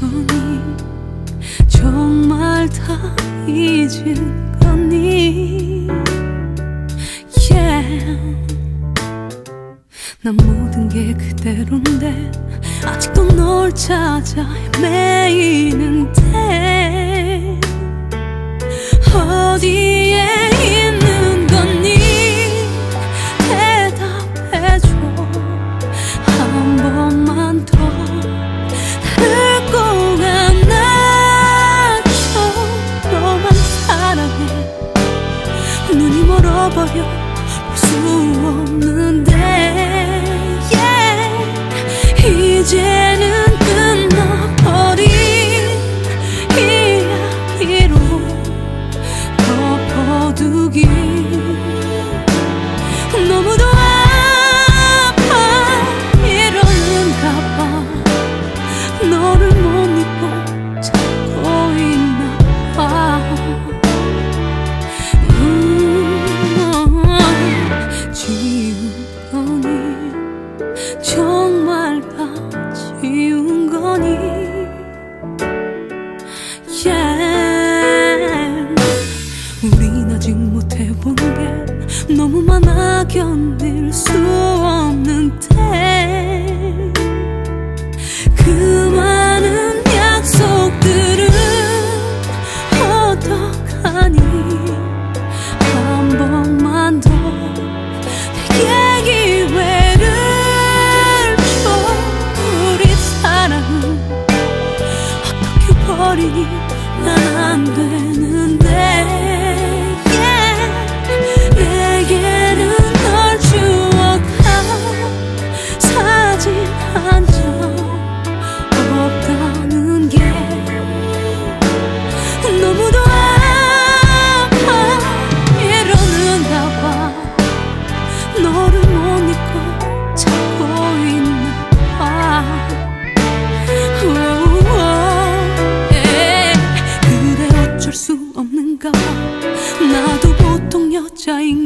거니 정말 다 잊은 거니 yeah. 난 모든 게 그대로인데 아직도 널 찾아 매일 눈이 멀어버려 볼 수 없는데 많아 견딜 수 없는데 그 많은 약속들은 어떡하니? 한 번만 더 내게 기회를 줘. 우리 사랑은 어떻게 버리니 난안되 수 없는가 봐. 나도 보통 여자인